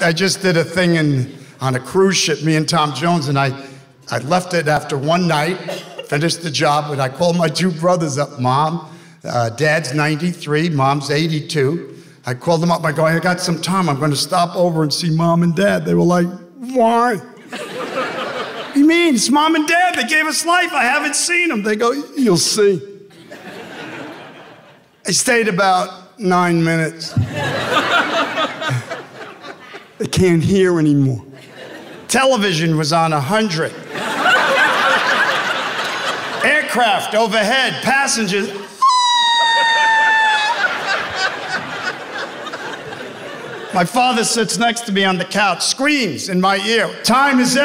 I just did a thing in, on a cruise ship, me and Tom Jones, and I, I left it after one night, finished the job, and I called my two brothers up. Mom, uh, Dad's 93, Mom's 82. I called them up. I go, I got some time. I'm going to stop over and see Mom and Dad. They were like, Why? you mean? It's Mom and Dad. They gave us life. I haven't seen them. They go, You'll see. I stayed about nine minutes. They can't hear anymore. Television was on 100. Aircraft overhead, passengers. My father sits next to me on the couch, screams in my ear, Time is it.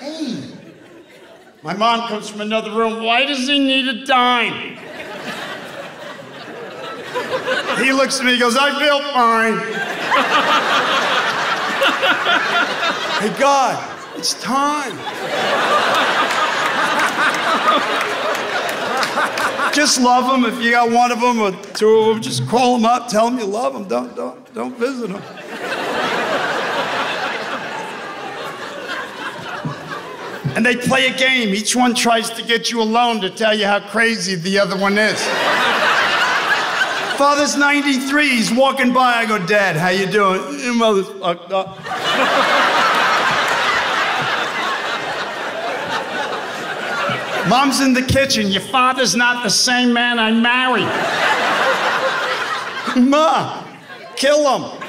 Hey. My mom comes from another room, Why does he need a dime? He looks at me, he goes, I feel fine. Hey, God, it's time. just love them. If you got one of them or two of them, just call them up, tell them you love them. Don't, don't, don't visit them. and they play a game. Each one tries to get you alone to tell you how crazy the other one is. Father's 93. He's walking by. I go, Dad, how you doing? Your mother's fucked up. Mom's in the kitchen. Your father's not the same man I married. Ma, kill him.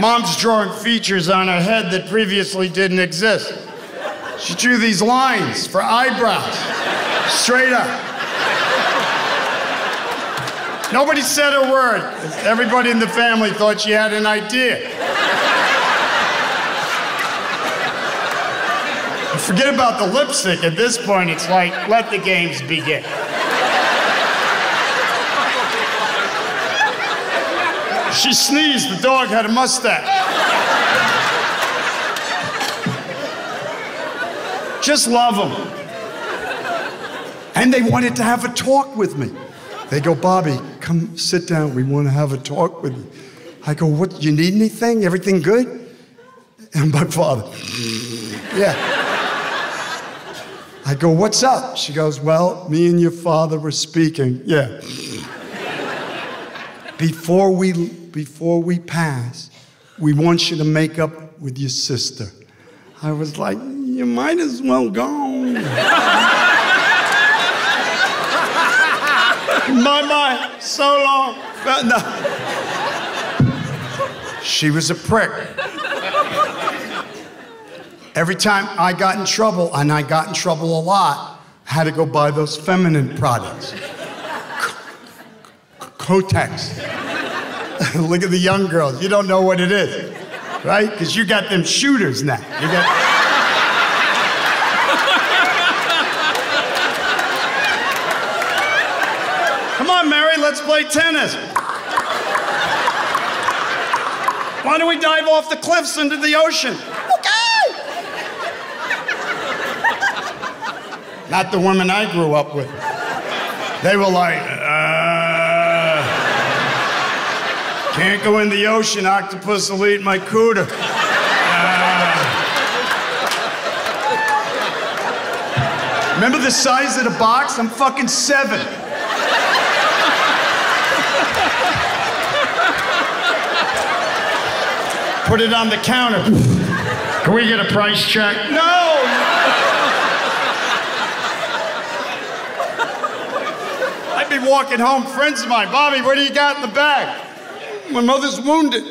Mom's drawing features on her head that previously didn't exist. She drew these lines for eyebrows, straight up. Nobody said a word. Everybody in the family thought she had an idea. Forget about the lipstick. At this point, it's like, let the games begin. She sneezed. The dog had a mustache. Just love them. And they wanted to have a talk with me. They go, Bobby, come sit down. We want to have a talk with you. I go, what, you need anything? Everything good? And my father, yeah. I go, What's up? She goes, Well, me and your father were speaking. Yeah. before, we, before we pass, we want you to make up with your sister. I was like, You might as well go. My mind, so long. But no. She was a prick. Every time I got in trouble, and I got in trouble a lot, I had to go buy those feminine products. Kotex. Look at the young girls. You don't know what it is, right? Because you got them shooters now. You got. Come on, Mary, let's play tennis. Why don't we dive off the cliffs into the ocean? Okay. Not the women I grew up with. They were like, uh, can't go in the ocean, octopus will eat my cooter. Uh, remember the size of the box? I'm fucking seven. Put it on the counter. Can we get a price check? No! I'd be walking home, friends of mine, Bobby, what do you got in the bag? My mother's wounded.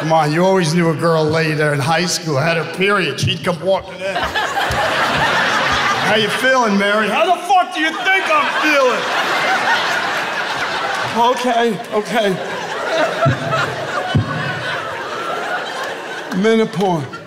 Come on, you always knew a girl later in high school had her period. She'd come walking in. How you feeling, Mary? How the fuck do you think I'm feeling? Okay, okay. Menopause.